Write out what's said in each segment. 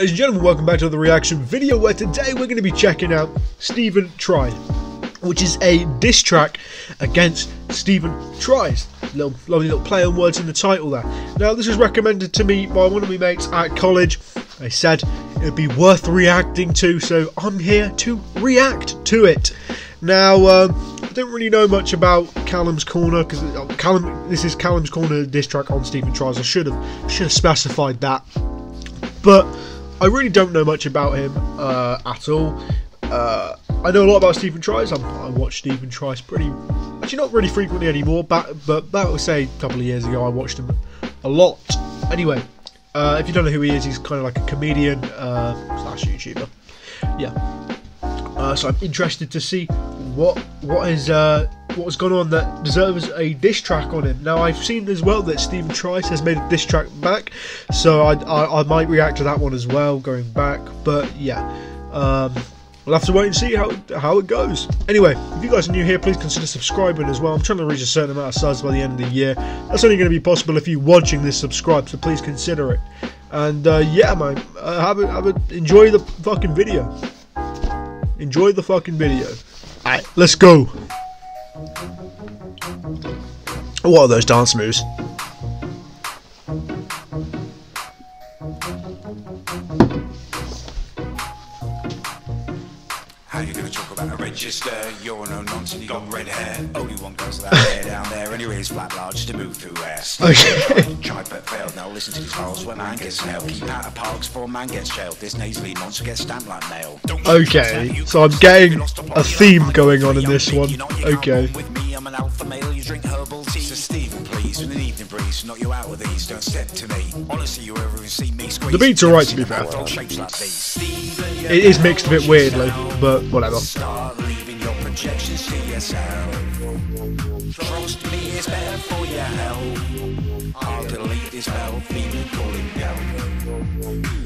Ladies and gentlemen, welcome back to the reaction video where today we're going to be checking out Stephen Tried, which is a diss track against Stephen Tries. Little lovely little play on words in the title there. Now this was recommended to me by one of my mates at college. They said it'd be worth reacting to, so I'm here to react to it. Now, um, I don't really know much about Callum's Corner because uh, Callum, this is Callum's Corner diss track on Stephen Tries. I should have should have specified that, but I really don't know much about him uh, at all. Uh, I know a lot about Stephen Tries. I'm, i watch Stephen Tries pretty, actually not really frequently anymore. But but about say a couple of years ago, I watched him a lot. Anyway, uh, if you don't know who he is, he's kind of like a comedian uh, slash YouTuber. Yeah. Uh, so I'm interested to see what what is what's gone on that deserves a diss track on him. Now I've seen as well that Stephen Tries has made a diss track back, so I, I, I might react to that one as well going back. But yeah, um, we'll have to wait and see how how it goes. Anyway, if you guys are new here, please consider subscribing as well. I'm trying to reach a certain amount of subs by the end of the year. That's only going to be possible if you're watching this subscribe, so please consider it. And uh, yeah, man, uh, have a, have a, enjoy the fucking video. Enjoy the fucking video. Alright, let's go. What are those dance moves? How you gonna talk about a register? You're no nonsense, you got red hair. Only one goes that hair down there, and your ears flat large to move through air. Okay. Tried but failed, now listen to these files when man gets nailed. Keep out of parks before man gets jailed. This nasally monster gets stamped like nail. Okay, trust that? You so I'm getting to a theme going on in this one. you know you can't Okay. Roll With me, I'm an alpha male, you drink herbal tea. So Stephen, please, with an evening breeze, knock you out with these, don't step to me. Honestly, you ever see me squeeze. The beat's alright, to be fair. Throw shapes like these. It is mixed a bit weirdly, but whatever. Start leaving your projections to yourself. Trust me, it's better for your health. I'll delete this spell, feeling calling down.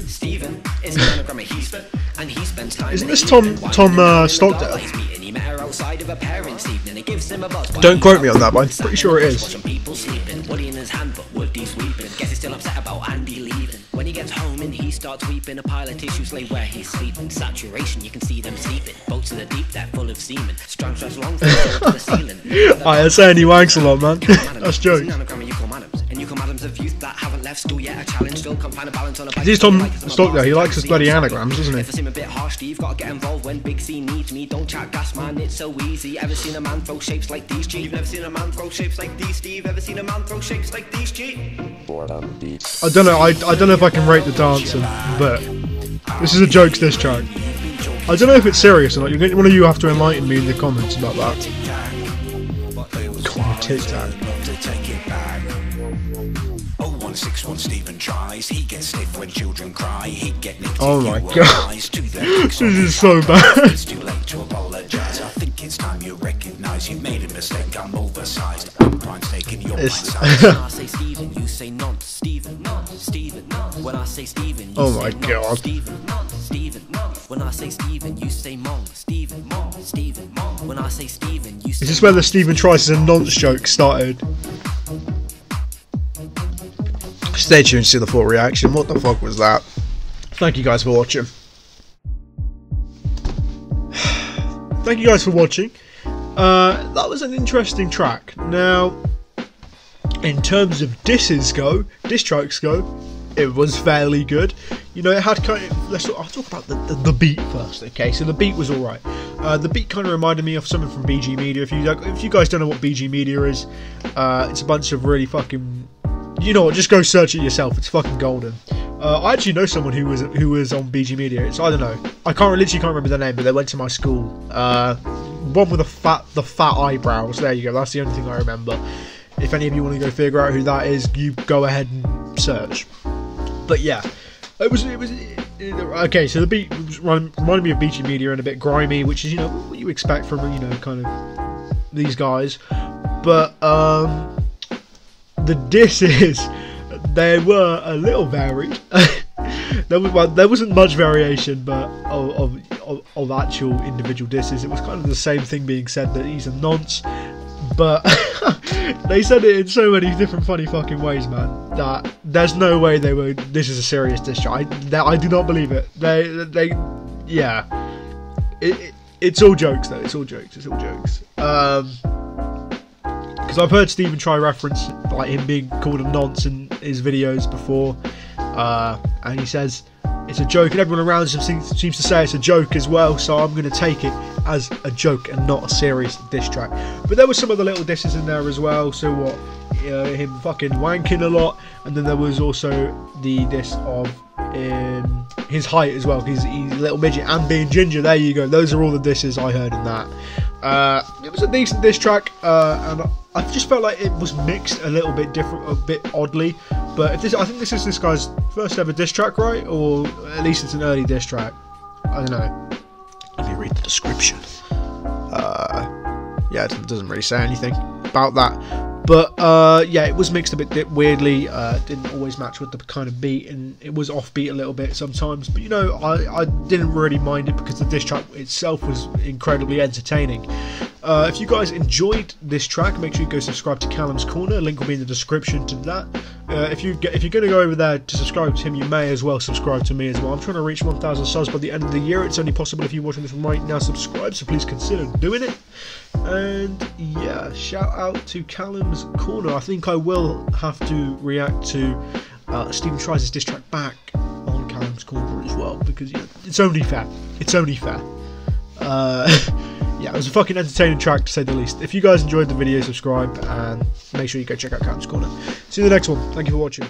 Stephen is an anagram of Heathford, and he spends time. Isn't this Tom- Tom, uh, garden in the Stockdale? He's meeting, he met her outside of her parents' Don't quote me on that, I'm pretty sure it is. People sleeping, Woody in his hand, but Woody's weeping. Guess he's still upset about Andy leaving. When he gets home and he starts weeping, a pile of tissues lay where he's sleeping. Saturation, you can see them sleeping. Boats to the deep, they're full of semen. Strong stretch long to the ceiling. I say any wanks a lot, man. That's joke. He's an anagram of Euclid Adams, and of youth that haven't left school yet. A challenge still can't find a balance on a bike. He's Tom Like it's he likes his bloody anagrams, doesn't he? If I seem a bit harsh, Steve, gotta get involved when Big C needs me. Don't chat gas, man, it's so easy. Ever seen a man throw shapes like these, G? You've never seen a man throw shapes like these, Steve? Ever seen a man throw shapes like these, G? I don't know. I, I don't know if I can rate the dancing, but this is a jokes this track. I don't know if it's serious or not. You're one of you have to enlighten me in the comments about that. Come on, tic tac. To take it back. 0161 Stephen tries. He gets stiff when children cry. He'd get nicked Oh my God. to their This is so bad. It's too late to apologize. I think it's time you recognize you've made a mistake. I'm oversized. I'm prime taking your It's- size. When I say Stephen, you say non Stephen, non Stephen, non When I say Stephen, you Oh say my non God. Stephen, non Stephen, non When I say Stephen, you say mong Stephen, mong Stephen, mong When I say Stephen, you say Is this where the Stephen Tries as a nonce joke started? Stay tuned to see the full reaction. What the fuck was that? Thank you guys for watching. Thank you guys for watching. Uh, that was an interesting track. Now, in terms of disses go, diss tracks go, it was fairly good. You know, it had kind of. Let's. talk, I'll talk about the, the, the beat first. Okay, so the beat was all right. Uh, the beat kind of reminded me of something from BG Media. If you if you guys don't know what BG Media is, uh, it's a bunch of really fucking. You know what? Just go search it yourself. It's fucking golden. Uh, I actually know someone who was who was on BG Media. It's I don't know. I can't literally can't remember their name, but they went to my school. Uh, one with the fat the fat eyebrows. There you go. That's the only thing I remember. If any of you want to go figure out who that is, you go ahead and search. But yeah, it was it was it- okay. So the beat reminded me of BG Media and a bit grimy, which is you know what you expect from you know kind of these guys. But um, the disses they were a little varied. there was well, there wasn't much variation, but of, of, of, actual individual disses, it was kind of the same thing being said that he's a nonce. but they said it in so many different funny fucking ways, man. That there's no way they were. This is a serious diss. I, I do not believe it. They, they, yeah. It, it, it's all jokes though. It's all jokes. It's all jokes. Um, because I've heard Stephen try reference like him being called a nonce in his videos before, uh, and he says it's a joke, and everyone around him seems, seems to say it's a joke as well. So I'm going to take it as a joke and not a serious diss track. But there were some other little disses in there as well. So what? You know, him fucking wanking a lot, and then there was also the diss of um, his height as well, because he's a little midget and being ginger. There you go. Those are all the disses I heard in that. Uh, it was a decent diss track, uh, and I just felt like it was mixed a little bit different, a bit oddly. But if this, I think this is this guy's first ever diss track, right? Or at least it's an early diss track. I don't know. Let me read the description. Uh, yeah, it doesn't really say anything about that. But uh, yeah, it was mixed a bit weirdly. Uh, didn't always match with the kind of beat, and it was offbeat a little bit sometimes. But you know, I, I didn't really mind it because the diss track itself was incredibly entertaining. Uh, if you guys enjoyed this track, make sure you go subscribe to Callum's Corner. Link will be in the description to that. Uh, if you get, if you're going to go over there to subscribe to him, you may as well subscribe to me as well. I'm trying to reach 1,000 subs by the end of the year. It's only possible if you're watching this right now. Subscribe, so please consider doing it. And yeah, shout out to Callum's Corner. I think I will have to react to uh, Stephen tries his diss track back on Callum's Corner as well because it's only fair. It's only fair. Uh, yeah, it was a fucking entertaining track to say the least. If you guys enjoyed the video, subscribe and make sure you go check out Callum's Corner. See you in the next one. Thank you for watching.